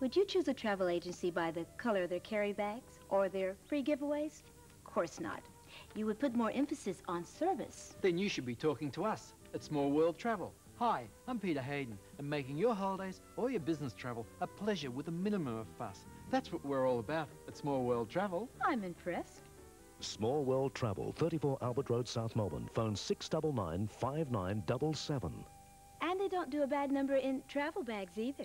Would you choose a travel agency by the color of their carry bags or their free giveaways? Of course not. You would put more emphasis on service. Then you should be talking to us at Small World Travel. Hi, I'm Peter Haydon, and making your holidays or your business travel a pleasure with a minimum of fuss. That's what we're all about at Small World Travel. I'm impressed. Small World Travel, 34 Albert Road, South Melbourne. Phone 699 5977. And they don't do a bad number in travel bags either.